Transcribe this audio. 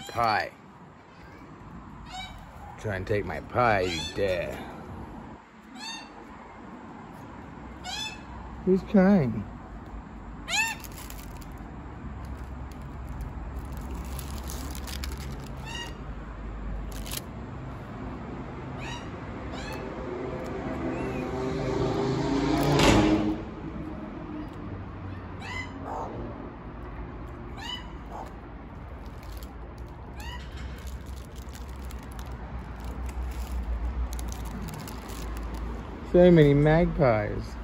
pie. Try and take my pie, you dare. Who's crying? So many magpies.